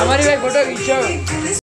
हमारी भाई फ़ोटो खींचो।